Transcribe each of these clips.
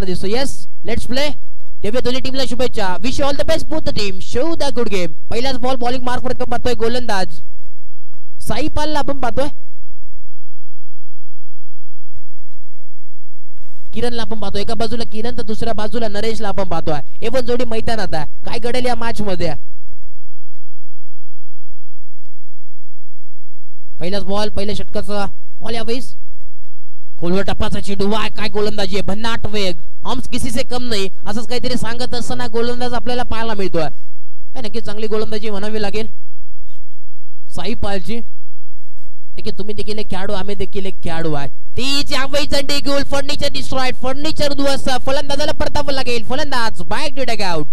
खेळताना दिसतो. Yes let's play देऊया दोन्ही टीमला शुभेच्छा. Wish all the best both the team show the good game पहिलाच बॉल बॉलिंग मार्क वर पाहतोय गोलंदाज. साई पालला आपण पाहतोय. किरणला आपण पाहतोय. एका बाजूला किरण तर दुसऱ्या बाजूला नरेशला आपण पाहतोय. हे पण जोडी मैदानात आहे. काय घडेल या मॅच मध्ये? पहिलाच बॉल पहिल्या षटकाचा. बॉल यावेळेस खोलवर टप्पाचा चेंडू वाय काय गोलंदाजी आहे? भन्नाट वेग हम्स किसी से कम नाही. असंच काहीतरी सांगत असताना गोलंदाज आपल्याला पाहायला मिळतोय. नक्की चांगली गोलंदाजी म्हणावी लागेल. साई पालची ठीक तुम्ही देखील एक खेळाडू आम्ही देखील एक खेळाडू आहे. तीच आंबई चंडी गोल फर्निचर डिस्ट्रॉइड फर्निचर दुवस फलंदाजाला परतावं लागेल. फलंदाज बायक टू टेक आउट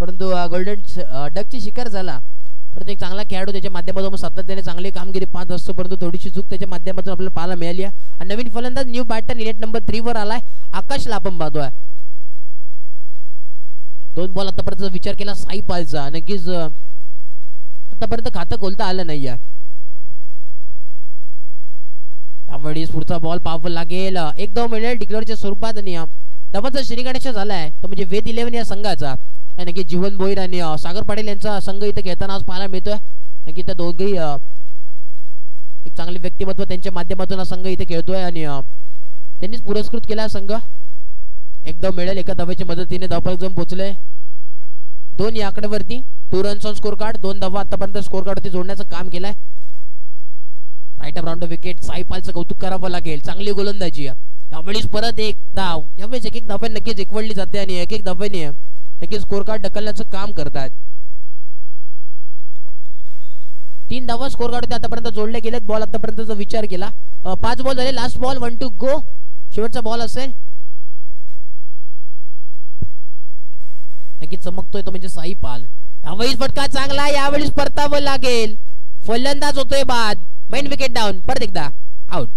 परंतु गोल्डन डकची शिकार झाला. परंतु एक चांगला खेळाडू त्याच्या माध्यमातून सातत्याने चांगली कामगिरी पाहत असतो. परंतु थोडीशी चूक त्याच्या माध्यमातून आपल्याला पाहायला मिळाली आहे. आणि नवीन फलंदाज न्यू बॅटर इलेट नंबर थ्री वर आलाय. आकाशला आपण पाहतोय दोन बॉल आतापर्यंत विचार केला साई पालचा. नक्कीच आतापर्यंत खातं खोलता आलं नाही आहे. पुढचा बॉल पाहावं लागेल. एक दोन मिळेल डिक्लेअरच्या स्वरूपात आणि अं, श्रीगणेश झालाय. तो म्हणजे वेद इलेव्हन या संघाचा. नक्की जीवन भोईर आणि सागर पाटील यांचा संघ इथे घेताना आज पाहायला मिळतोय. नक्की त्या दोघेही एक चांगले व्यक्तिमत्व त्यांच्या माध्यमातून हा संघ इथे खेळतोय आणि त्यांनीच पुरस्कृत केला हा संघ. एकदम मिळेल एका धाव्याच्या मदतीने धावपाल जाऊन पोहोचले. दोन या आकड्यावरती two runs on score card दोन धावा आतापर्यंत स्कोर कार्ड वरती जोडण्याचं काम केलंय. राईट राऊंड विकेट साईपालचं कौतुक करावं लागेल. चांगली गोलंदाजी. आहे. यावेळेस परत एक धाव. यावेळेस एक एक धाव्या नक्कीच एकवडली जाते आणि एक एक धाव्याने की स्कोर कार्ड ढकलण्याचं काम करतात तीन धावा स्कोर कार्ड आतापर्यंत जोडले गेलेत बॉल आतापर्यंतचा विचार केला पाच बॉल झाले last ball one to go शेवटचा बॉल असेल नक्की चमकतोय तो म्हणजे साई पाल। यावेळी फटका चांगला यावेळेस परतावं लागेल। फलंदाज होतोय बाद। मेन विकेट डाऊन परत एकदा आउट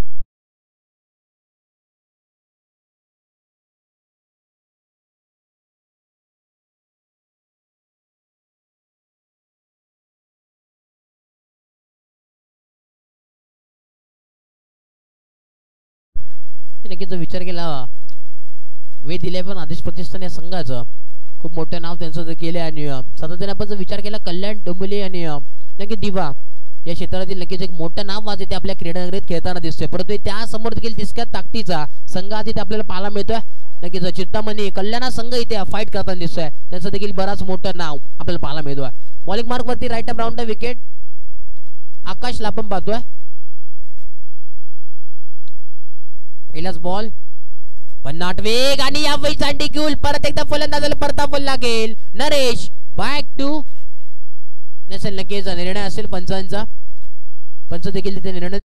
नक्कीच जर विचार केला. वेद इलेव्हन आदेश प्रतिष्ठान या संघाचं. खूप मोठं नाव त्यांचं जर केलं आणि सतत सातत्याने आपण जर विचार केला. कल्याण डोंबिवली आणि नक्की दिवा या क्षेत्रातील नक्कीच एक मोठं नाव आज इथे आपल्या क्रीडानगरीत खेळताना दिसतोय. परंतु त्या समोर देखील तिसक्या ताकदीचा संघ आज इथे आपल्याला पाहायला मिळतोय. नक्कीच चित्तामणी कल्याणा संघ इथे फाईट करताना दिसतोय. त्यांचं देखील बराच मोठं नाव आपल्याला पाहायला मिळतोय. बॉलिंग मार्क वरती राईट अप राऊंड विकेट आकाशला आपण पाहतोय. पहिलाच बॉल पन्नाट वेग आणि यावेळी चांडी घेऊन परत एकदा फलंदाजाला परतावं लागेल. नरेश बॅक टू नसेल नक्कीचा निर्णय असेल पंचांचा. पंच देखील तिथे निर्णय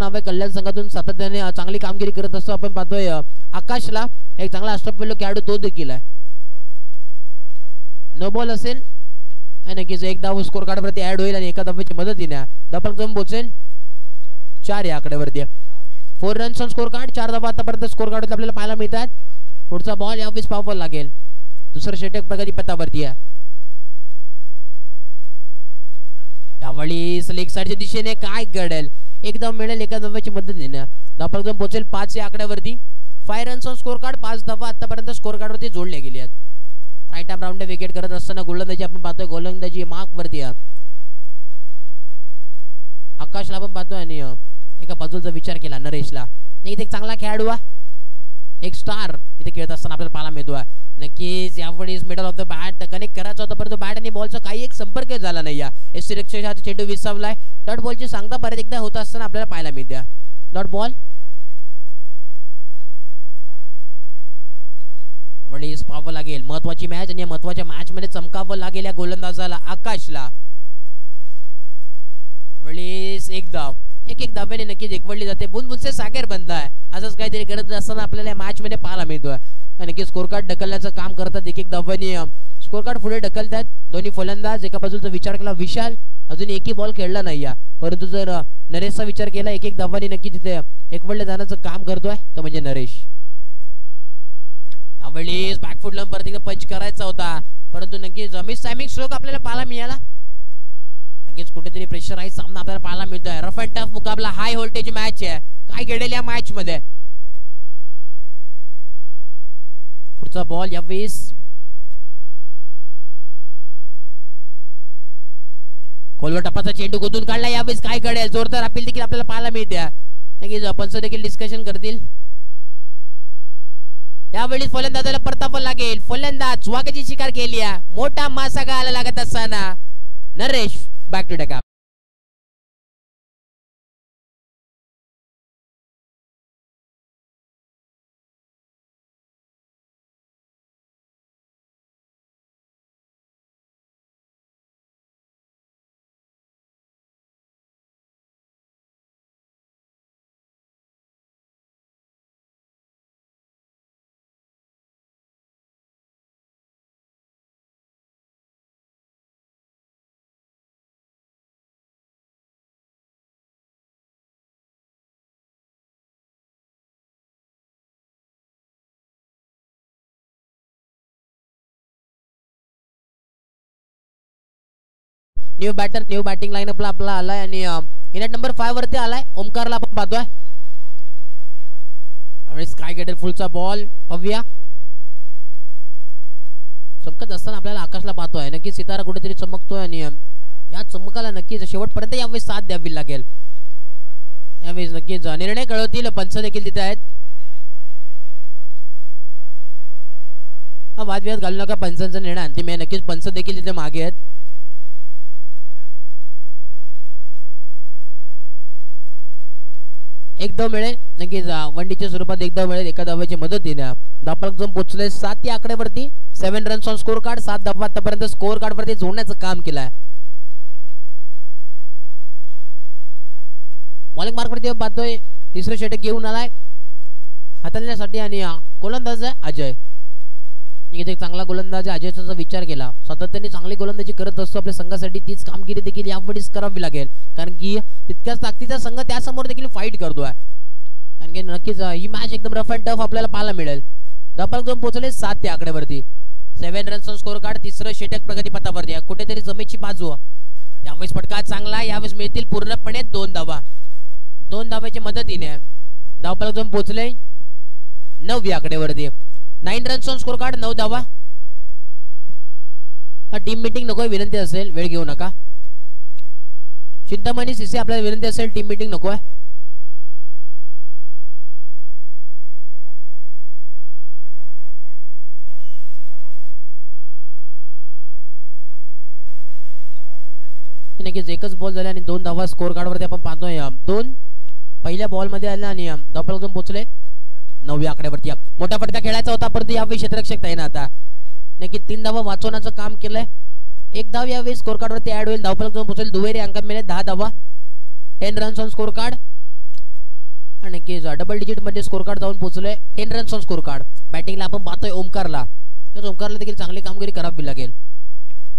नाव आहे कल्याण संघातून सातत्याने चांगली कामगिरी करत असतो आपण पाहतोय आकाशला एक चांगला अष्टपैलू खेळाडू तो देखील आहे. नो बॉल असेल. आणि नक्कीच एक धाव स्कोर कार्डवरती ऍड होईल आणि एका धाव्याची मदतीने दफल जाऊन पोहोचेल चार या आकड्यावरती. Four runs on score card चार धावा आतापर्यंत स्कोर कार्ड आपल्याला पाहायला मिळतात. पुढचा बॉल यावेळेस पाहावा लागेल. दुसरं षटक प्रगती पथावरती आहे. यावेळी लेग साईडच्या दिशेने काय घडेल? एक धाव मिळेल एका धाव्याची मदत मदतीने धाव एकदम पोहोचेल पाच या आकड्यावरती. Five runs on score card पाच धावा आतापर्यंत स्कोर कार्डवरती जोडल्या गेले आहेत. राईट आर्म राऊंड विकेट करत असताना गोलंदाजी आपण पाहतोय गोलंदाजी मार्क वरती आकाशला आपण पाहतोय आणि एका बाजूचा विचार केला नरेशला. नाही इथे एक चांगला खेळाडू एक स्टार इथे खेळत असताना आपल्याला पाहायला मिळतो आहे नक्कीच यावेळेस middle of the bat connect करायचा होता परंतु बॅट आणि बॉलचा काही एक संपर्क झाला नाही या. एस सी रिक्षाच्या चेंडू विसावलाय. डॉट बॉलची सांगता परत एकदा होत असताना आपल्याला पाहायला मिळते. डॉट बॉल वडीस पाहावं लागेल. महत्वाची मॅच आणि या महत्त्वाच्या मॅच मध्ये चमकावं लागेल या गोलंदाजाला आकाशला. वडीस एक धाव एक एक दाब्याने नक्कीच एकवडली जाते. बुनबुनचे सागर बंद आहे. असंच काहीतरी करत असताना आपल्याला मॅच मध्ये पाहायला मिळतोय. नक्की स्कोर कार्ड ढकलण्याचं काम करतात एक एक धाव्याने स्कोर कार्ड पुढे ढकलतात. दोन्ही फलंदाज. एका बाजूचा विचार केला विशाल. अजून एकही बॉल खेळला नाही परंतु जर नरेशचा विचार केला एक एक धावाने नक्की तिथे एकवडले जाण्याचं काम करतोय तो म्हणजे नरेश. यावेळेस बॅकफुटला परत एकदा पंच करायचा होता. परंतु नक्कीच मिस टायमिंग स्ट्रोक आपल्याला पाहायला मिळाला. नक्कीच कुठेतरी प्रेशराईज सामना आपल्याला पाहायला मिळतोय. रफ अँड टफ मुकाबला हाय व्होल्टेज मॅच आहे. काय घडेल या मॅच मध्ये? पुढचा बॉल यावेळेस खोलवर टप्पाचा चेंडू गोतून काढला. यावेळेस काय घडेल? जोरदार अपील देखील आपल्याला पाहायला मिळते नक्कीच पंच देखील डिस्कशन करतील. यावेळी फलंदाजाला परतावं लागेल. फलंदाज वाघाची शिकार केली आहे. मोठा मासा गायला लागत असताना Naresh back to tack new batter new batting line आपला आपला आलाय आणि इनेट नंबर फाय वरती आलाय. ओमकारला आपण पाहतोय. यावेळेस काय गेटेल फुलचा बॉल भव्या. चमकत असताना आपल्याला आकाशला पाहतोय. नक्की सितारा कुठेतरी चमकतोय आणि या चमकाला नक्कीच शेवटपर्यंत यावेळी साथ द्यावी लागेल. यावेळेस नक्कीच निर्णय कळवतील. पंच देखील तिथे आहेत. हा वादविवाद घालू नका. पंचांचा निर्णय अंतिम आहे. नक्कीच पंच देखील तिथे मागे आहेत. एक धाव मिळेल नक्कीच अं, वनडीच्या स्वरूपात एक धाव मिळेल एका धाव्याची मदत देण्या धापाला जाऊन पोहोचले सात या आकड्यावरती. Seven runs on score card सात धावा आतापर्यंत स्कोर कार्ड वरती जोडण्याचं काम केलंय. मॉलिक मार्क वरती पाहतोय तिसरं षटक घेऊन आलाय. हाताळण्यासाठी आणि कोलंदाज गोलंदाज आहे अजय. इथे एक चांगला गोलंदाज अजयचा विचार केला. सातत्याने चांगली गोलंदाजी करत असतो. आपल्या संघासाठी तीच कामगिरी देखील यावेळीच करावी लागेल. कारण की तितक्याच ताकदीचा संघ त्यासमोर देखील फाईट करतोय. कारण की नक्कीच ही मॅच एकदम रफ अँड टफ आपल्याला पाहायला मिळेल. डबल जाऊन पोहोचले सात त्या आकड्यावरती सेव्हन रन स्कोर कार्ड तिसरं षटक प्रगतीपथावरती आहे. कुठेतरी जमेची बाजू. यावेळेस फटका चांगला यावेळेस मिळतील पूर्णपणे दोन धावा. दोन धावाच्या मदतीने. धावपळक जाऊन पोहोचले नववी आकडेवरती. Nine runs on score card नऊ धावा. हा टीम मीटिंग नको विनंती असेल वेळ घेऊ नका. चिंतामणी सिसे आपल्याला विनंती असेल टीम मीटिंग नको आहे. नक्कीच एकच बॉल झाले आणि दोन धावा स्कोर कार्डवरती आपण पाहतोय. दोन पहिल्या बॉलमध्ये आले आणि धावपळ जाऊन पोहोचले. नवव्या आकड्यावरती मोठा फटका खेळायचा होता परंतु यावेळी क्षेत्ररक्षक आहे ना आता नक्की तीन धावा वाचवण्याचं काम केलंय. एक धाव यावेळी स्कोर कार्ड वरती ऍड होईल. धावपळ जाऊन पोहोचेल दुहेरी अंकात मिळेल. दहा धावा. Ten runs on score card आणि डबल डिजिटमध्ये स्कोर कार्ड जाऊन पोहोचलोय ten runs on score card बॅटिंगला आपण पाहतोय ओमकारला. ओमकारला देखील चांगली कामगिरी करावी लागेल.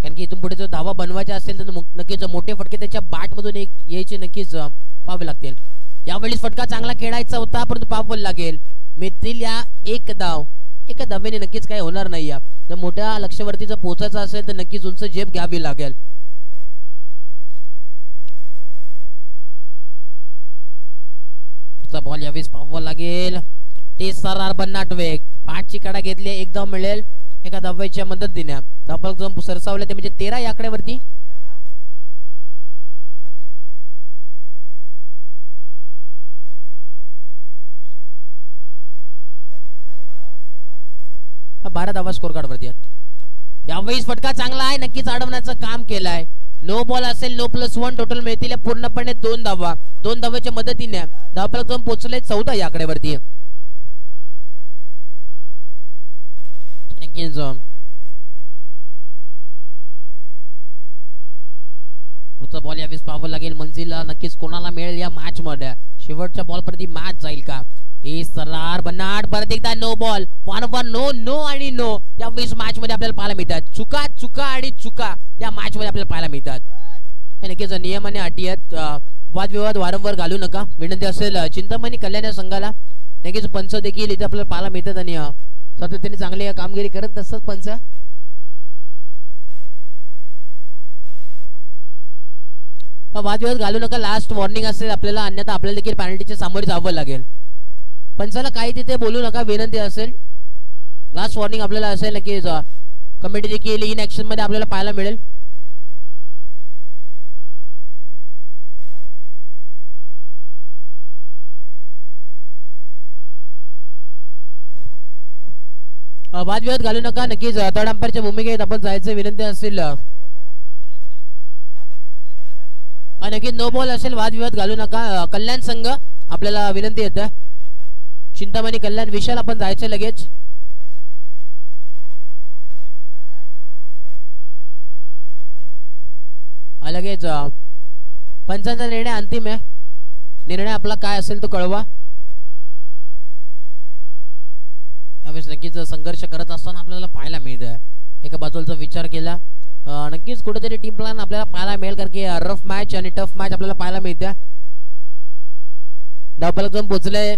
कारण की इथून पुढे जर धावा बनवायचा असेल तर नक्कीच मोठे फटके त्याच्या बॅट मधून एक यायचे नक्कीच पाहावे लागतील. यावेळी फटका चांगला खेळायचा होता परंतु पाहावं लागेल. मिळतील या एक धाव एका धावेने नक्कीच काही होणार नाही या जर मोठ्या लक्ष्यावरती जर पोहोचायचं असेल तर नक्कीच उंच झेप घ्यावी लागेल. बॉल यावेळेस पाहावा लागेल. ते सरार बन्नाट वेग पाचची कडा घेतली एक धाव मिळेल. एका दव्याच्या मदतीने. धावफलक जाऊन सरसावले ते म्हणजे तेरा या आकड्यावरती बारा धावा स्कोर कार्ड वरती आहेत फटका चांगला आहे. नक्कीच अडवण्याचं काम केलंय. नो बॉल असेल नो प्लस वन टोटल मिळतील. पूर्णपणे दोन धावा. दोन धाव्याच्या मदतीने धावफलक जाऊन पोहोचले चौदा या आकड्यावरती नक्कीच पुढचा बॉल यावेळेस पाहावं लागेल. मंजिलला नक्कीच कोणाला मिळेल या मॅच मध्ये? शेवटच्या बॉल प्रती मॅच जाईल का? हे सरार बनाट परत एकदा no ball one one no no आणि नो या वीस मॅच मध्ये आपल्याला पाहायला मिळतात. चुका चुका आणि चुका या मॅच मध्ये आपल्याला पाहायला मिळतात. नक्कीच नियम आणि अटी आहेत वादविवाद वारंवार घालू नका. विनंती असेल चिंतामणी कल्याण या संघाला. नक्कीच पंच देखील इथे आपल्याला पाहायला मिळतात आणि सातत्याने चांगली कामगिरी करत असतात पंच. वादविवाद घालू नका. लास्ट वॉर्निंग असेल आपल्याला. अन्यथा आपल्याला देखील पॅनल्टीच्या सामोरे जावं लागेल. पंचाला काही तिथे बोलू नका विनंती असेल. लास्ट वॉर्निंग आपल्याला असेल नक्कीच कमिटी देखील इन ऍक्शनमध्ये आपल्याला पाहायला मिळेल. वाद विवाद घालू नका नक्कीच अ, थर्ड अंपायरच्या भूमिकेत आपण जायचं विनंती असेल. नक्कीच नक्की नो बॉल असेल वादविवाद घालू नका कल्याण संघ आपल्याला विनंती येत. चिंतामणी कल्याण विशाल आपण जायचं लगेच? लगेच पंचांचा निर्णय अंतिम आहे. निर्णय आपला काय असेल तो कळवा. यावेळेस नक्कीच संघर्ष करत असताना आपल्याला पाहायला मिळतं एका बाजूचा विचार केला. नक्कीच कुठेतरी टीम प्लॅन आपल्याला पाहायला मिळेल कारण की रफ मॅच आणि टफ मॅच आपल्याला पाहायला मिळते डावपाला जाऊन पोहोचले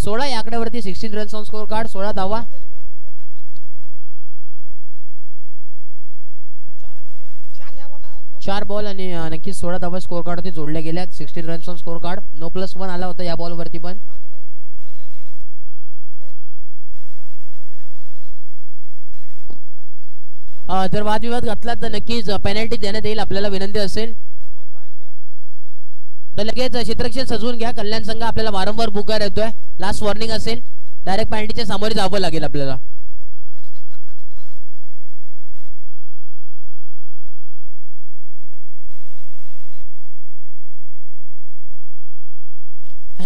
सोळा या आकड्यावरती sixteen runs on score card सोळा धावा. चार बॉल आणि नक्कीच सोळा धावा स्कोर कार्ड वरती जोडल्या गेल्या sixteen runs on score card no plus one आला होता या बॉल वरती पण. अं, जर वादविवाद घातला तर नक्कीच पेनल्टी देण्यात येईल. आपल्याला विनंती असेल. तर लगेच क्षेत्रक्षण सजवून घ्या. कल्याण संघ आपल्याला वारंवार बुकार येतोय. लास्ट वॉर्निंग असेल. डायरेक्ट पॅन्टीच्या सामोरे जावं लागेल आपल्याला.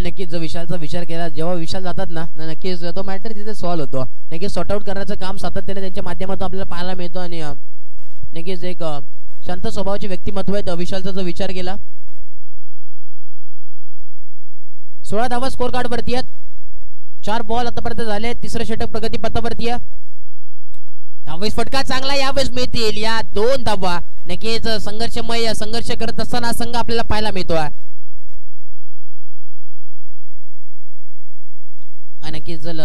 नक्कीच जर विशालचा विचार केला जेव्हा विशाल जातात ना नक्कीच तो मॅटर तिथे सॉल्व्ह होतो. नक्कीच सॉर्ट आउट करण्याचं काम सातत्याने त्यांच्या माध्यमातून आपल्याला पाहायला मिळतो आणि नक्कीच एक शांत स्वभावाचे व्यक्तिमत्व आहे. विशालचा जो विचार केला सोळा धावा स्कोर कार्ड वरती आहेत. चार बॉल आतापर्यंत झाले. तिसरं षटक प्रगती पथावरती आहे. यावेळेस फटका चांगला यावेळेस मिळतील. या दोन धावा नक्कीच संघर्षमय संघर्ष करत असताना संघ आपल्याला पाहायला मिळतो आणि नक्कीच जर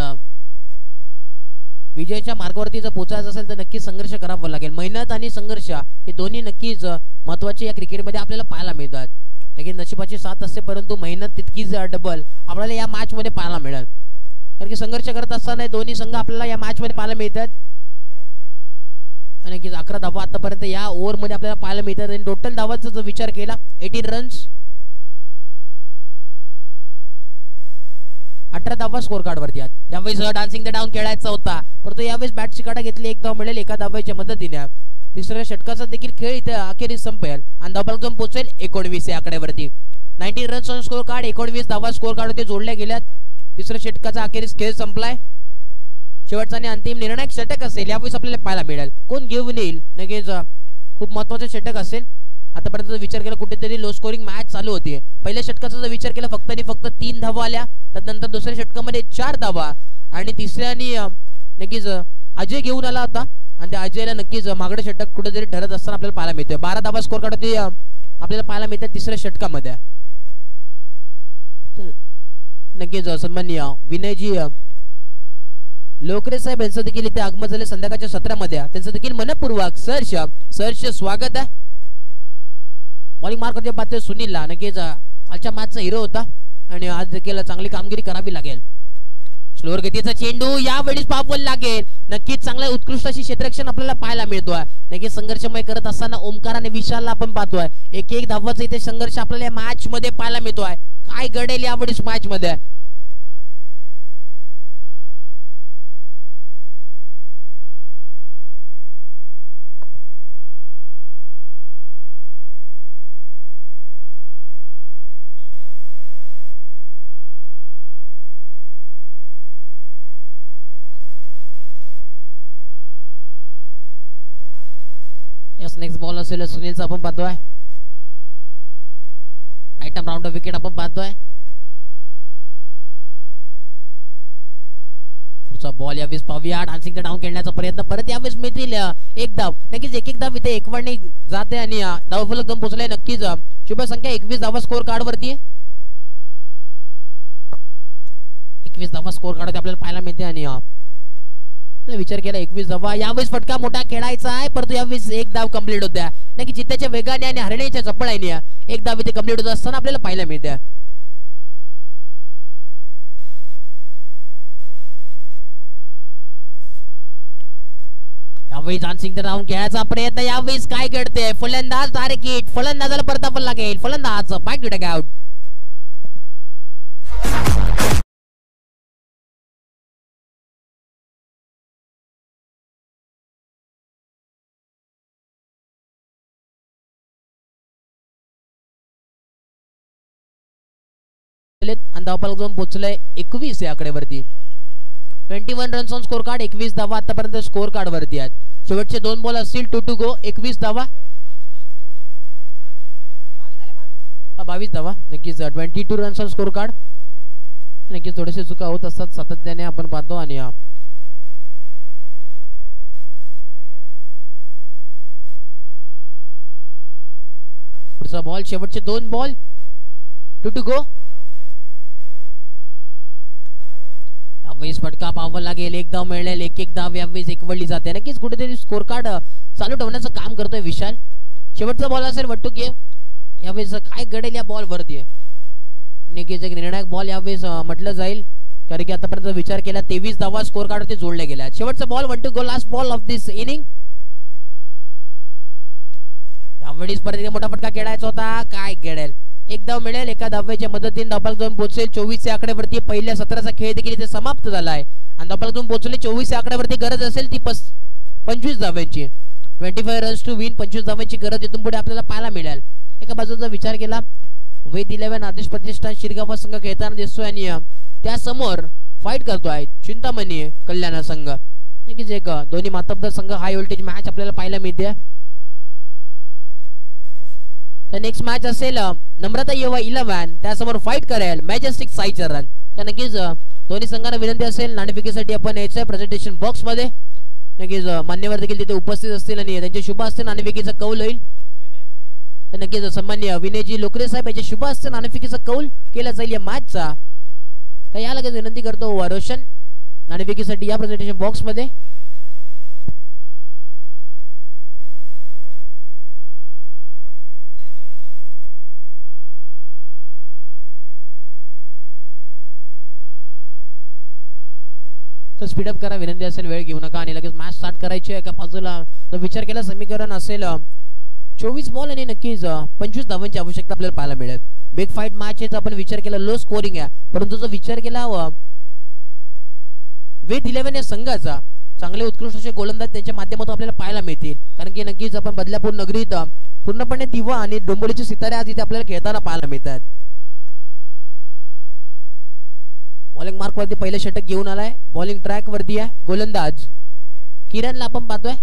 विजयाच्या मार्गावरती जर पोचायचं असेल तर नक्कीच संघर्ष करावा लागेल. मेहनत आणि संघर्ष हे दोन्ही नक्कीच महत्त्वाचे या क्रिकेटमध्ये आपल्याला पाहायला मिळतात. नक्कीच नशिबाची साथ असते परंतु मेहनत तितकीच डबल आपल्याला या मॅच मध्ये पाहायला मिळेल. कारण की संघर्ष करत असताना दोन्ही संघ आपल्याला या मॅचमध्ये पाहायला मिळतात. आणि अकरा धावा आतापर्यंत या ओव्हरमध्ये आपल्याला पाहायला मिळतात. आणि टोटल धावाचा जर विचार केला एटीन रन्स अठरा धावा स्कोर कार्ड वरती आहेत यावेळेस डान्सिंग द डाऊन खेळायचा होता. परंतु यावेळेस बॅटची काटा घेतली एक धाव मिळेल एका धावाच्या मदतीने. तिसऱ्या षटकाचा देखील खेळ इथे अखेरीस संपेल. आणि धावफलक पोहोचेल एकोणवीस या आकड्यावरती. Nineteen runs on score card एकोणवीस धावा स्कोर कार्ड होते जोडल्या गेल्यात. तिसऱ्या षटकाचा अखेरीस खेळ संपलाय. शेवटचा आणि अंतिम निर्णायक षटक असेल यावेळेस आपल्याला पाहायला मिळेल. कोण घेऊन येईल? नगेच खूप महत्त्वाचे षटक असेल. आतापर्यंत विचार केला कुठेतरी लो स्कोरिंग मॅच चालू होती. पहिल्या षटकाचा जर विचार केला फक्त आणि फक्त तीन धावा आल्या. त्यानंतर दुसऱ्या षटकामध्ये चार धावा. आणि तिसऱ्या आणि नक्कीच अजय घेऊन आला होता आणि त्या अजयला नक्कीच मागडे षटक कुठेतरी ठरत असताना आपल्याला पाहायला मिळतोय. बारा धावा स्कोर काढते आपल्याला पाहायला मिळतात तिसऱ्या षटकामध्ये. नक्कीच सन्मान्य विनयजी लोकरे साहेब यांचं देखील इथे आगमन झाले संध्याकाळच्या सत्रामध्ये. त्यांचं देखील मनपूर्वक सरश सरश स्वागत आहे. बॉलिंग मार्क पात्र पाहतोय सुनीलला. नक्कीच अं, आजच्या मॅचचा हिरो होता. आणि आज देखील चांगली कामगिरी करावी लागेल. गतीचा चेंडू यावेळी पापवल लागेल. नक्कीच चांगला उत्कृष्ट अशी क्षेत्रक्षण आपल्याला पाहायला मिळतोय. नक्कीच संघर्षमय करत असताना ओमकार आणि विशालला आपण पाहतोय. एक एक धावाचा इथे संघर्ष आपल्याला मॅच मध्ये पाहायला मिळतोय. काय घडेल यावेळीस मॅच मध्ये? यस नेक्स्ट बॉल असेल सुनीलचा आपण पाहतोय. आयटम राऊंड विकेट आपण पाहतोय. पुढचा बॉल यावेळेस पाहूया. डान्सिंग डाऊन खेळण्याचा प्रयत्न. परत यावेळेस मिळतील एक धाव. नक्कीच एक एक धाव इथे एकवडणी जाते आणि अं, धावफलक दोन पोहोचले. नक्कीच शुभ संख्या एकवीस धावा स्कोर कार्ड वरती. एकवीस धावा स्कोर कार्ड आपल्याला पाहायला मिळते आणि विचार केला. एकवीस धावा. यावेळेस फटका मोठा खेळायचा आहे परंतु यावेळेस एक धाव कंप्लीट होत्या. नक्की चित्त्याच्या वेगाने आणि हरण्याच्या चपळाने एक धाव इथे कंप्लीट होत असताना आपल्याला पाहायला मिळत्या. यावेळी जानसिंग राहून खेळायचा प्रयत्न. यावेळेस काय घडते फलंदाज डायरेक्ट फलंदाजाला परतापण लागेल. फलंदाज पाय टू आउट धावपाल जाऊन पोहोचलंय एकवीस या आकड्यावरती twenty one runs on score card एकवीस धावा आतापर्यंत स्कोर कार्ड वरती आहेत. शेवटचे दोन बॉल असतील टू टू गो एकवीस धावा. बावीस धावा. नक्कीच twenty two runs on score card नक्कीच थोडेसे चुका होत असतात सातत्याने आपण पाहतो आणि uh, पुढचा बॉल शेवटचे दोन बॉल टू टू गो यावेळेस फटका पाहावा लागेल एक धाव मिळेल एक एक धाव यावेळेस एकवडली जाते. नक्कीच कुठेतरी स्कोर कार्ड चालू ठेवण्याचं काम करतोय विशाल. शेवटचा बॉल असेल वट्टू के यावेळेस काय घडेल या बॉल वरती? नक्कीच एक निर्णायक बॉल यावेळेस म्हटलं जाईल. कारण की आतापर्यंत विचार केला तेवीस धावा स्कोर कार्ड ते जोडले गेल्या. शेवटचा ball one to go last ball of this inning यावेळी स्पर्धेने मोठा फटका खेळायचा होता. काय खेळेल एक धाव मिळेल एका धाव्याच्या मदतीने धापाल जाऊन पोहोचेल चोवीस या आकड्यावरती पहिल्या सतराचा खेळ देखील इथे समाप्त झाला आहे आणि धापाल जाऊन पोहोचले चोवीस या आकड्यावरती गरज असेल ती पस पंचवीस धाव्यांची. Twenty five runs to win पंचवीस धाव्यांची गरज इथून पुढे आपल्याला पाहायला मिळेल. एका बाजूचा विचार केला. वेद इलेव्हन आदेश प्रतिष्ठान शिरगाव संघ खेळताना दिसतोय आणि त्यासमोर फाईट करतोय चिंतामणी कल्याण संघ. नक्कीच एक दोन्ही मातब्दर संघ हाय व्होल्टेज मॅच आपल्याला पाहायला मिळते. तर नेक्स्ट मॅच असेल नम्रता येवा इलेव्हन त्यासमोर फाईट करेल मॅजेस्टिक साई चरण तर नक्कीच दोन्ही संघांना विनंती असेल. नाणेफिकेसाठी आपण यायचं प्रेझेंटेशन बॉक्समध्ये. नक्कीच मान्यवर देखील तिथे उपस्थित असतील आणि त्यांचे शुभ असते नाणेफिकेचा कौल होईल. तर नक्कीच सन्मान्य विनयजी लोकरे साहेब यांचे शुभ असते नाणेफिकेचा कौल केला जाईल या मॅचचा तर या लगेच विनंती करतो रोशन नाणेफिकेसाठी या प्रेझेंटेशन बॉक्स तर स्पीडअप करा विनंती असेल वेळ घेऊ नका आणि लगेच मॅच स्टार्ट करायची आहे का बाजूला. तर विचार केला समीकरण असेल चोवीस बॉल आणि नक्कीच पंचवीस धावांची आवश्यकता आपल्याला पाहायला मिळेल. बिग फाईट मॅच आपण विचार केला लो स्कोरिंग आहे. परंतु जो विचार केला अ, वेद इलेव्हन या संघाचा चांगले उत्कृष्ट असे गोलंदाज त्यांच्या माध्यमातून आपल्याला पाहायला मिळतील. कारण की नक्कीच आपण बदलापूर नगरीत पूर्णपणे दिवा आणि डोंबोलीचे सितारे आज इथे आपल्याला खेळताना पाहायला मिळतात. बॉलिंग मार्क वरती पहिले षटक घेऊन आलाय. बॉलिंग ट्रॅक वरती आहे. गोलंदाज. किरणला आपण पाहतोय.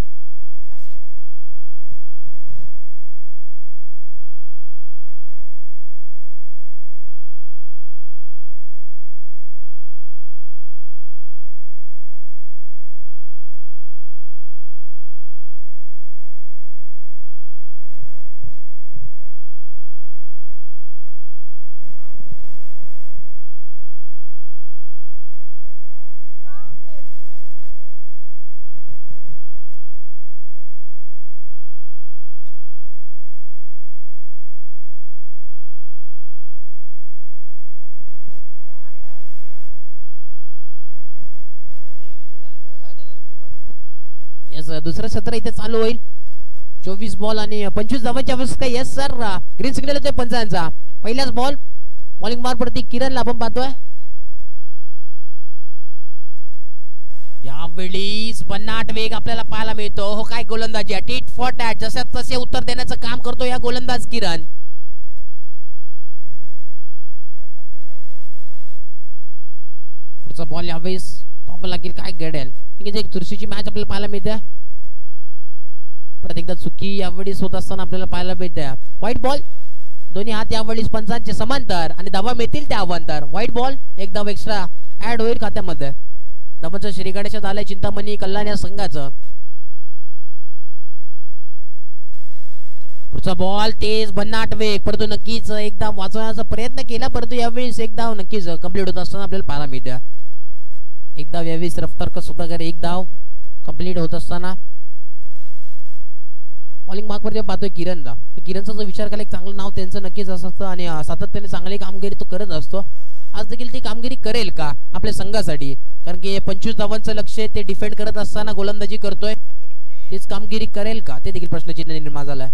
दुसरं सत्र इथे चालू होईल. चोवीस बॉल आणि पंचवीस धावांची काय येस सर ग्रीन सिग्नल येतोय पंचांचा. पहिलाच बॉल बॉलिंग मारपडती किरणला आपण पाहतोय. यावेळी बन्नाट वेग आपल्याला पाहायला मिळतो. हो काय गोलंदाजी टीट फॉर टॅट जसे तसे उत्तर देण्याचं काम करतो या गोलंदाज किरण. पुढचा बॉल यावेळेस पाहावं लागेल. काय घडेल? ठीक एक मॅच आपल्याला पाहायला मिळते. परत एकदा चुकी यावेळेस होत असताना आपल्याला पाहायला भेटत्या. व्हाईट बॉल दोन्ही हात यावेळेस पंचांचे समांतर आणि धावा मिळतील त्या अवांतर व्हाईट बॉल एक धाव एक्स्ट्रा ऍड होईल खात्यामध्ये. धावांचं श्री गणेश झालंय चिंतामणी कल्याण या संघाचं. पुढचा बॉल तेज भन्नाट वेग. परंतु नक्कीच एकदा वाचवण्याचा प्रयत्न केला परंतु यावेळेस एक धाव नक्कीच कंप्लीट होत असताना आपल्याला पाहायला मिळत्या. एक धाव यावेळेस रफ्तार सुद्धा करे एक धाव कंप्लीट होत असताना बॉलिंग मार्क वरती पाहतोय किरणला. किरणचा जो विचार केला एक चांगलं नाव त्यांचं नक्कीच असतं आणि सातत्याने चांगली कामगिरी तो करत असतो. आज देखील ती कामगिरी करेल का आपल्या संघासाठी? कारण की पंचवीस धावांचं लक्ष ते डिफेंड करत असताना गोलंदाजी करतोय. तीच कामगिरी करेल का? ते देखील प्रश्नचिन्ह निर्माण झालाय.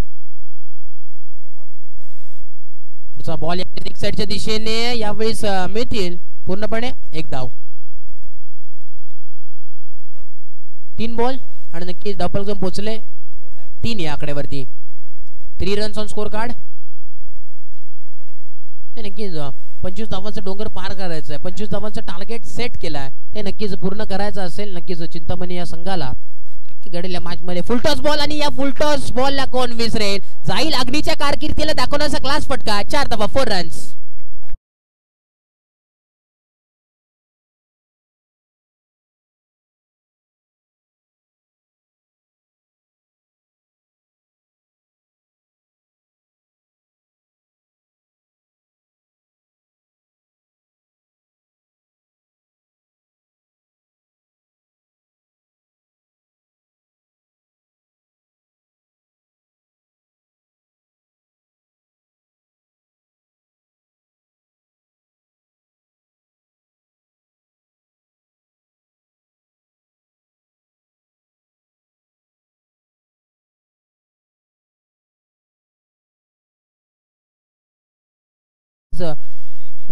पुढचा बॉल एक साईडच्या दिशेने यावेळेस मिळतील. पूर्णपणे एक धाव. तीन बॉल आणि नक्कीच धावपळ जाऊन पोहोचले. तीन या आकड्यावरती. Three runs on score card नक्कीच पंचवीस धावांचा डोंगर पार करायचा आहे पंचवीस धावांचं टार्गेट सेट केलाय. ते नक्कीच पूर्ण करायचं असेल नक्कीच चिंतामणी या संघाला. घडलेल्या मॅच मध्ये फुलटॉस बॉल आणि या फुलटॉस बॉलला कोण विसरेल? जाईल अग्नीच्या कारकिर्दीला दाखवण्याचा क्लास फटका. चार धावा फोर रन्स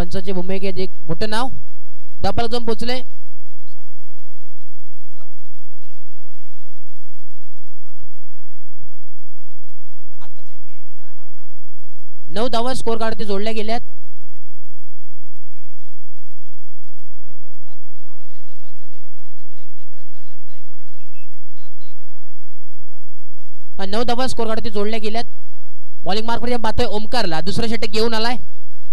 पंचाची भूमिकेत एक मोठं नाव? दापाला जाऊन पोचले नऊ धावा स्कोर कार्ड जोडल्या गेल्यात. नऊ धावा स्कोर कार्ड जोडल्या गेल्यात. बॉलिंग मार्कमध्ये पाहतोय ओमकारला दुसरा षटक घेऊन आलाय.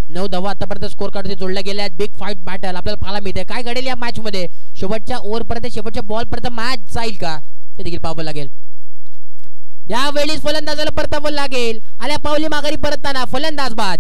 नऊ धावा आतापर्यंत स्कोर कार्ड जोडल्या गेल्या बिग फाईट बॅटल आपल्याला पाहायला मिळते काय घडेल या मॅच मध्ये? शेवटच्या ओव्हर पर्यंत शेवटच्या बॉल पर्यंत मॅच जाईल का? ते देखील पाहावं लागेल. यावेळी फलंदाजाला परतावं लागेल. आल्या पावली माघारी परतताना फलंदाज बाद.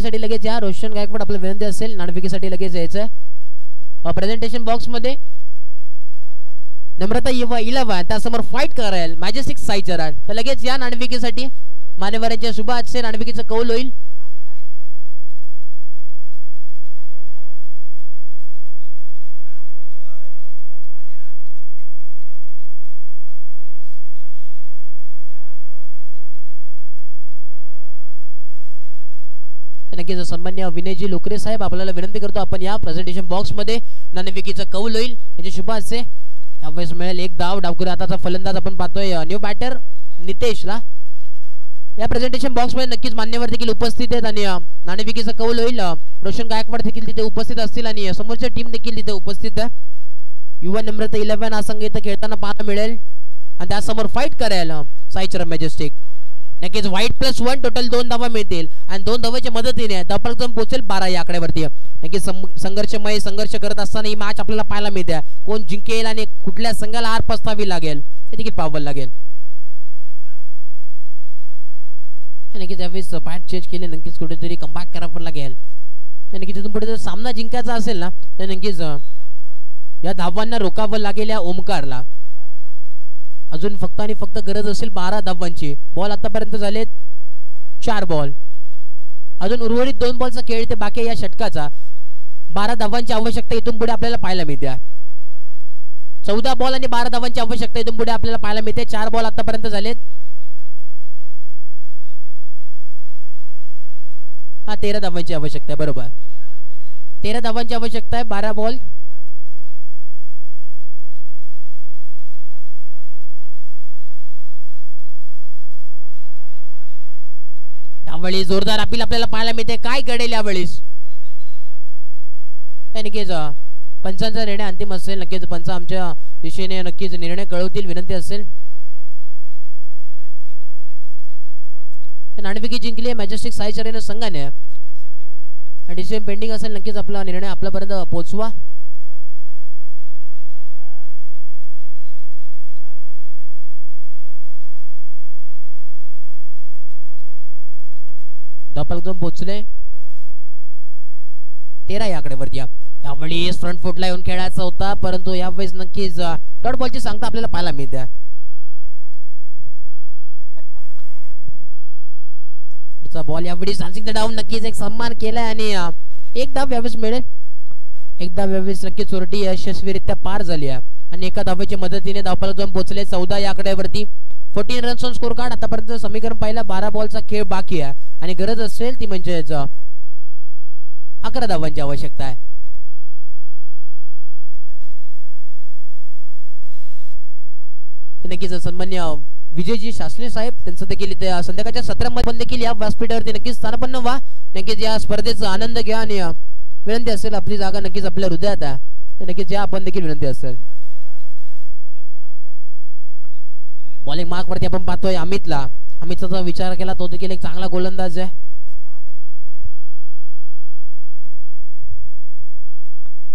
साठी लगेच या. रोशन गायकवाड आपल्याला विनंती असेल नाणविकेसाठी लगेच यायचं. प्रेझेंटेशन बॉक्समध्ये नम्रता युवा इलावा त्यासमोर फाईट करायला. मॅजेस्टिक साईचर तर लगेच या नाणेफेकीसाठी मान्यवरांच्या शुभ आजचे कौल होईल. नक्कीच सन्मान्य विनयजी लोकरे साहेब आपल्याला विनंती करतो आपण या प्रेझेंटेशन बॉक्समध्ये मध्ये कौल होईल. याचे शुभ आजचे यावेळेस मिळेल एक धाव डावकरी आताचा फलंदाज आपण पाहतोय न्यू बॅटर नितेशला. या प्रेझेंटेशन बॉक्समध्ये नक्कीच मान्यवर देखील उपस्थित आहेत आणि अ, कौल होईल. रोशन गायकवाड देखील तिथे उपस्थित असतील आणि समोरच्या टीम देखील तिथे उपस्थित आहे. युवा नम्रता इलेव्हन हा संघ इथं खेळताना पाहायला मिळेल. आणि त्यासमोर फाईट करायला साईचर मॅजेस्टिक नक्कीच व्हाईट प्लस वन टोटल दोन धावा मिळतील. आणि दोन धावाच्या मदतीने दफलजम पोहोचेल बारा या आकड्यावरती. नक्कीच संघर्षमय संघर्ष करत असताना ही मॅच आपल्याला पाहायला मिळते. कोण जिंकेल आणि कुठल्या संघाला हार पस्तावी लागेल हे देखील पाहावं लागेल. नक्कीच यावेळेस बॅट चेंज केले नक्कीच कुठेतरी कमबॅक करावं लागेल. नक्कीच तिथून पुढे जर सामना जिंकायचा असेल ना तर नक्कीच या धावांना रोकावं लागेल या ओमकारला. अजून फक्त आणि फक्त गरज असेल बारा धावांची. बॉल आतापर्यंत झालेत चार बॉल अजून उर्वरित दोन बॉलचा खेळ ते बाकी या षटकाचा. बारा धावांची आवश्यकता इथून पुढे आपल्याला पाहायला मिळते. चौदा बॉल आणि बारा धावांची आवश्यकता इथून पुढे आपल्याला पाहायला मिळते. चार बॉल आतापर्यंत झालेत. हा तेरा धावांची आवश्यकता आहे बरोबर. तेरा धावांची आवश्यकता आहे बारा बॉल यावेळी जोरदार अपील आपल्याला पाहायला मिळते. काय घडेल यावेळेस? काय नक्कीच पंचांचा निर्णय अंतिम असेल नक्कीच पंच आमच्या दिशेने नक्कीच निर्णय कळवतील विनंती असेल. नाणेफिकी जिंकली मॅजेस्टिक साई चरेन संघाने डिसिजन पेंडिंग असेल नक्कीच आपला निर्णय आपल्यापर्यंत पोहोचवा. डबल दोन पोचले. तेरा याकडे वरती यावेळेस फ्रंट फुटला येऊन खेळायचा होता परंतु यावेळेस नक्कीच डॉट बॉलची सांगता आपल्याला पाहायला मिळते. पुढचा बॉल यावेळी सांसिंग डाऊन नक्कीच एक सन्मान केलाय आणि एकदा एक धाव यावेळेस मिळेल. एक धाव यावेळेस नक्कीच चोरटी यशस्वीरित्या पार झाली आहे. आणि एका धावेच्या मदतीने धावपाला जाऊन पोहोचले. चौदा या आकड्यावरती fourteen runs on score card आतापर्यंत समीकरण पाहिला बारा बॉलचा खेळ बाकी आहे. आणि गरज असेल ती म्हणजे अकरा धावांची आवश्यकता आहे. नक्कीच सन्मान्य विजयजी शास्त्री साहेब त्यांचं देखील संध्याकाळच्या सत्रामध्ये पण देखील या व्यासपीठावरती नक्कीच स्थानपन्न व्हा. नक्कीच या स्पर्धेचा आनंद घ्या आणि विनंती असेल आपली जागा नक्कीच आपल्या हृदयात आहे. नक्कीच या आपण देखील विनंती असेल. बॉलिंग मार्क वरती आपण पाहतोय अमितला. अमितचा जर विचार केला तो देखील एक चांगला गोलंदाज आहे.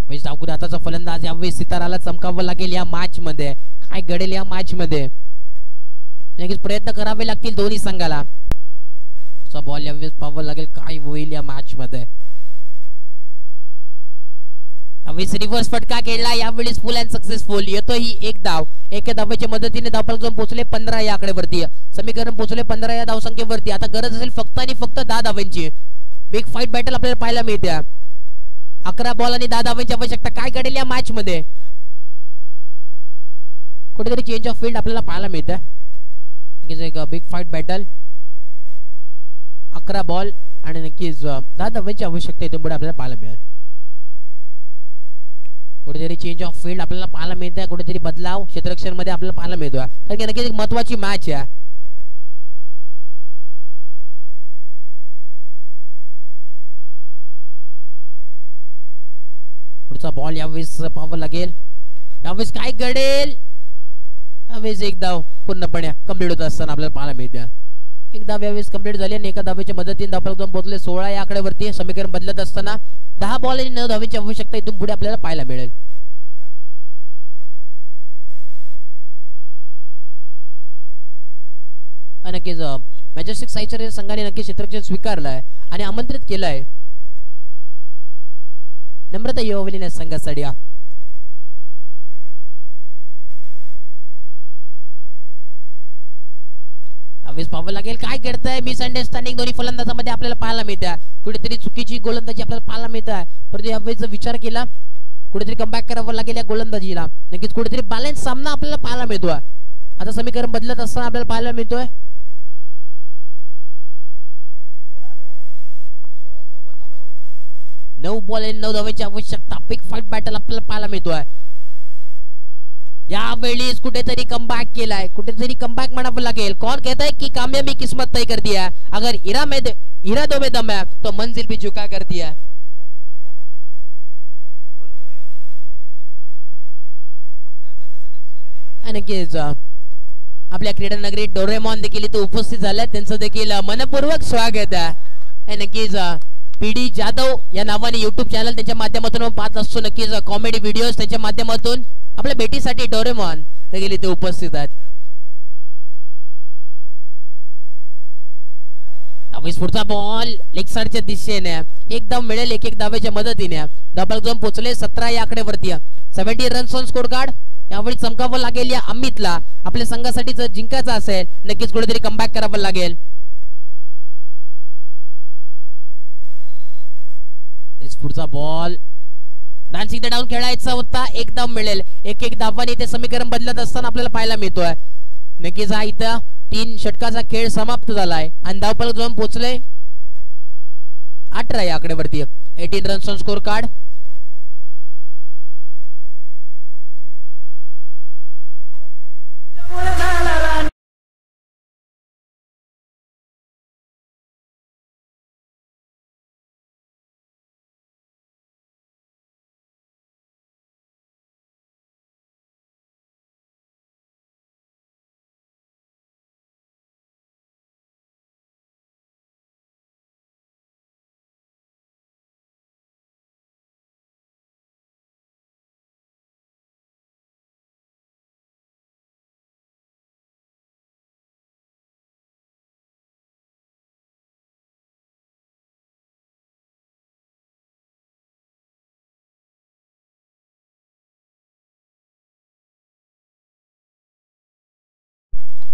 म्हणजे आताचा फलंदाज यावेळी सिताराला चमकावं लागेल या मॅच मध्ये काय घडेल या मॅच मध्ये नक्कीच प्रयत्न करावे लागतील दोन्ही संघाला. बॉल यावेळेस पाहावं लागेल. काय होईल या मॅच मध्ये यावेळेस रिव्हर्स फटका केला यावेळेस फुल अँड सक्सेसफुल येतो ही एक धाव एका धावेच्या मदतीने धावफलक जाऊन पोहोचले पंधरा या आकड्यावरती. समीकरण पोहोचले पंधरा या धावसंख्येवरती. आता गरज असेल फक्त आणि फक्त दहा धावांची. बिग फाईट बॅटल आपल्याला पाहायला मिळते अकरा बॉल आणि दहा धावांची आवश्यकता काय घडेल या मॅच मध्ये? कुठेतरी चेंज ऑफ फील्ड आपल्याला पाहायला मिळतं बिग फाईट बॅटल अकरा बॉल आणि नक्कीच दहा धावांची आवश्यकता इथून पुढे आपल्याला पाहायला मिळेल. कुठेतरी चेंज ऑफ फील्ड आपल्याला पाहायला मिळत आहे कुठेतरी बदलाव क्षेत्ररक्षणमध्ये आपल्याला पाहायला मिळतोय. कारण की नक्कीच एक महत्वाची मॅच आहे. पुढचा बॉल यावेळेस पाहावं लागेल. यावेळेस काय घडेल? यावेळेस एक धाव पूर्णपणे कंप्लीट होत असताना आपल्याला पाहायला मिळते एक दहाव्या वेळेस कंप्लीट झाली आणि एका धावेच्या मदतीने धावफलक जाऊन पोहोचले. सोळा या आकड्यावरती समीकरण बदलत असताना दहा बॉल आणि नऊ धावेची आवश्यकता इथून पुढे आपल्याला पाहायला मिळेल. नक्कीच मॅजेस्टिक साईच्या संघाने नक्की क्षेत्ररक्षण स्वीकारलाय आणि आमंत्रित केलंय. नम्रता योवलीने संघासाठी अवेस पाहावं लागेल काय घडतंय. मिस अंडरस्टँडिंग दोन्ही फलंदाजामध्ये आपल्याला पाहायला मिळते कुठेतरी चुकीची गोलंदाजी आपल्याला पाहायला मिळत आहे परंतु यावेळेस विचार केला कुठेतरी कमबॅक करावं लागेल या गोलंदाजीला. नक्कीच कुठेतरी बॅलन्स सामना आपल्याला पाहायला मिळतोय. आता समीकरण बदलत असताना आपल्याला पाहायला मिळतोय. नऊ बॉल आणि नऊ धावांची आवश्यकता. पिक फाईट बॅटल आपल्याला पाहायला मिळतोय. यावेळीच कुठेतरी कमबॅक केलाय. कुठेतरी कमबॅक म्हणावं लागेल. कौन कहता है कि कामयाबी किस्मत तय करती है अगर इरा में इरादों में दम है तो मंजिल भी झुका करती है नक्कीच आपल्या क्रीडा नगरीत डोरेमॉन देखील इथे उपस्थित झाले त्यांचं देखील मनपूर्वक स्वागत आहे. नक्कीच पीडी जाधव या नावाने युट्यूब चॅनल त्यांच्या माध्यमातून पाहत असतो. नक्कीच कॉमेडी व्हिडिओज त्यांच्या माध्यमातून. आपल्या भेटीसाठी डोरेमॉन गेले ते उपस्थित आहेत. वीस पुढचा बॉल लेग दिशेने एकदम मिळेल एक एक धावेच्या मदतीने डबल झोन पोहोचले सतरा या आकडेवरती seventy runs on score card यावेळी चमकावं लागेल या अमितला. आपल्या संघासाठी जर जिंकायचं असेल नक्कीच कुठेतरी कमबॅक करावं लागेल. पुढचा बॉल डान्सिंग द डाऊन खेळायचा होता एक एकदम मिळेल. एक एक धावाने ते समीकरण बदलत असताना आपल्याला पाहायला मिळतोय. नक्कीच हा इथं तीन षटकाचा खेळ समाप्त झालाय. आणि धावपल जाऊन पोहोचले. अठरा या आकडेवरती. Eighteen runs on score card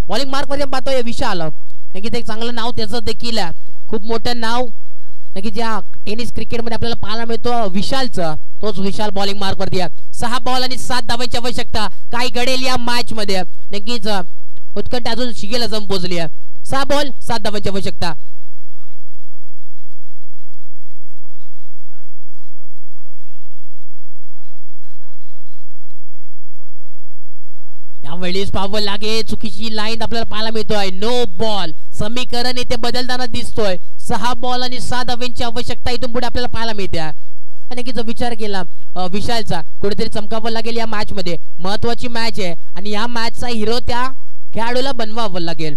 bowling मार्कमध्ये पाहतोय विशाल. नक्कीच एक चांगलं नाव त्याचं देखील खूप मोठं नाव. नक्की ज्या टेनिस क्रिकेटमध्ये आपल्याला पाहायला मिळतो विशालचं. तोच विशाल बॉलिंग मार्क वरती सहा बॉल आणि सात धावांची आवश्यकता. काय घडेल या मॅच मध्ये. नक्कीच उत्कंठ अजून शिगेला जम पोहोचली आहे. सहा बॉल सात धावांची आवश्यकता. त्यावेळेस पाहावं लागे चुकीची लाईन आपल्याला पाहायला मिळतोय. नो बॉल समीकरण इथे बदलताना दिसतोय. सहा बॉल आणि सहा धाव्यांची आवश्यकता इथून पुढे आपल्याला पाहायला मिळते. आणि विचार केला विशालचा कुठेतरी चमकावं लागेल या मॅच मध्ये. महत्वाची मॅच आहे. आणि या मॅचचा हिरो त्या खेळाडूला बनवावं लागेल.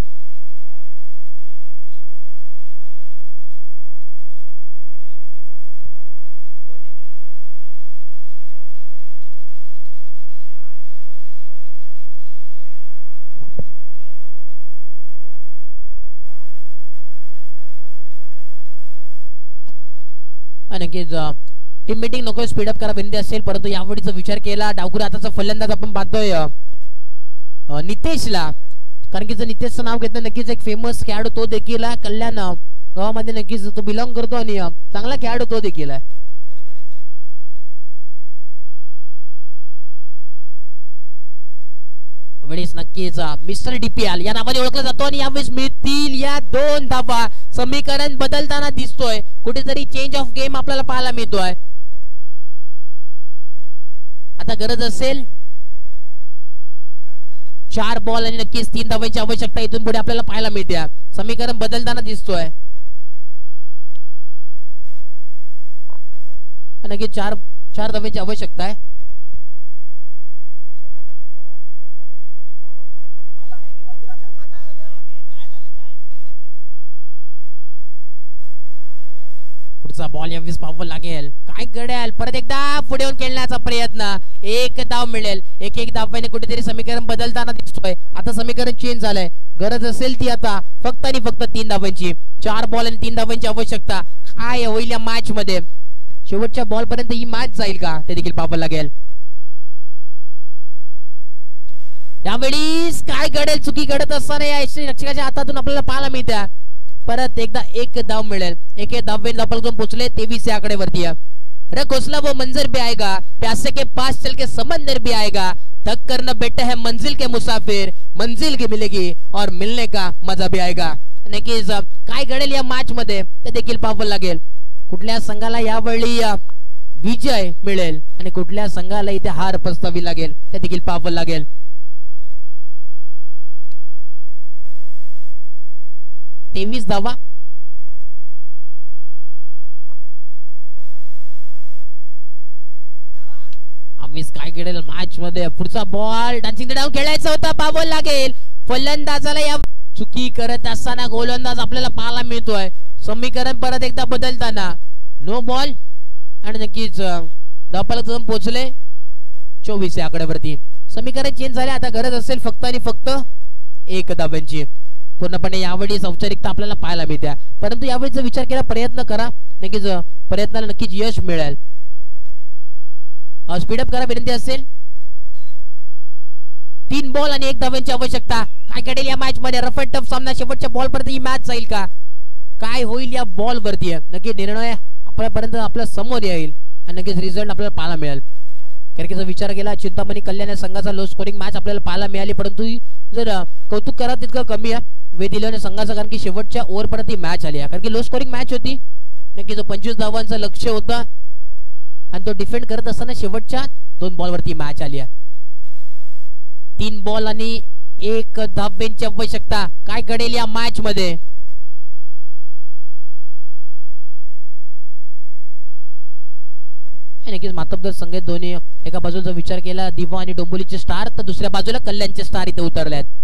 नक्कीच टीम मीटिंग नको स्पीडअप करा विनंती असेल. परंतु यावेळीचा विचार केला डावकुरा आताचा फलंदाज आपण पाहतोय नितेशला. कारण की जर नितेशचं नाव घेतलं नक्कीच एक फेमस खेळाडू तो देखील आहे. कल्याण गावामध्ये नक्कीच तो बिलॉंग करतो आणि चांगला खेळाडू तो देखील आहे. वेळेस नक्कीच मिस्टर डीपीएल या नावाने ओळखला जातो आणि यावेळेस मिळतील या दोन धावा. समीकरण बदलताना दिसतोय. कुठेतरी चेंज ऑफ गेम आपल्याला पाहायला मिळतोय. आता गरज असेल? चार बॉल आणि नक्कीच तीन धावांची आवश्यकता इथून पुढे आपल्याला पाहायला मिळते. समीकरण बदलताना दिसतोय. नक्की चार चार धावांची आवश्यकता आहे. पुढचा बॉल यावेळेस पाहावं लागेल. काय घडेल परत एकदा पुढे येऊन खेळण्याचा प्रयत्न. एक धाव मिळेल. एक एक धावाने कुठेतरी समीकरण बदलताना दिसतोय. आता समीकरण चेंज झालंय. गरज असेल ती आता फक्त आणि फक्त तीन धावांची. चार बॉल आणि तीन धावांची आवश्यकता काय होईल या मॅच मध्ये? शेवटच्या बॉल पर्यंत ही मॅच जाईल का? ते देखील पाहावं लागेल. यावेळी काय घडेल? चुकी घडत असताना या रक्षकाच्या हातातून आपल्याला पाहायला मिळत्या. परत एकदा एक धाव मिळेल. एक एक धाव धावपळातून पोचले तेवीस या आकडेवरती अरे घोसला वो मंजर भी आएगा प्यासे के पास चल के समंदर भी आएगा. थक करना बेटा है मंजिल के मुसाफिर मंजिल की मिलेगी और मिलने का मजा भी आएगा. नक्कीच काय घडेल या मॅच मध्ये ते देखील पाहावं लागेल. कुठल्या संघाला यावेळी विजय मिळेल आणि कुठल्या संघाला इथे हार पस्तावी लागेल ते देखील पाहावं लागेल. तेवीस धावा आम्हीच काय खेळेल मॅच मध्ये पुढचा बॉल डान्सिंग डाऊन खेळायचा होता. पाबोल लागेल. फलंदाजाला या चुकी करत असताना गोलंदाज आपल्याला पाहायला मिळतोय. समीकरण परत एकदा बदलताना. नो बॉल आणि नक्कीच धापाला जाऊन पोचले चोवीस या आकड्यावरती. समीकरण चेंज झाले. आता गरज असेल फक्त आणि फक्त एक धाब्यांची पूर्णपणे यावेळी औपचारिकता आपल्याला पाहायला मिळत्या परंतु यावेळीचा विचार केला प्रयत्न करा. नक्कीच प्रयत्नाला नक्कीच यश मिळेल. स्पीडअप करा विनंती असेल. तीन बॉल आणि एक धाव्यांची आवश्यकता. काय घडेल या मॅच मध्ये? रफ अँड टफ सामना शेवटच्या बॉल पर्यंत ही मॅच जाईल का? काय होईल या बॉल वरती? नक्की निर्णय आपल्यापर्यंत आपल्यासमोर येईल आणि नक्कीच रिझल्ट आपल्याला पाहायला मिळेल. कारण विचार केला चिंतामणी कल्याण या संघाचा लो स्कोरिंग मॅच आपल्याला पाहायला मिळाली परंतु जर कौतुक करा तितकं कमी आहे. वे दिल्याने संघाचं कारण की शेवटच्या ओव्हरपर्यंत ही मॅच आली आहे. कारण की लो स्कोरिंग मॅच होती. नक्कीच पंचवीस धावांचं लक्ष होता. आणि तो डिफेंड करत असताना शेवटच्या दोन बॉलवरती मॅच आली आहे. तीन बॉल आणि एक धावेंची आवश्यकता. काय घडेल या मॅच मध्ये? नक्कीच मातब्दर संघ दोन्ही एका बाजूचा विचार केला. दिवा आणि डोंबोलीचे स्टार तर दुसऱ्या बाजूला कल्याणचे स्टार इथे उतरले आहेत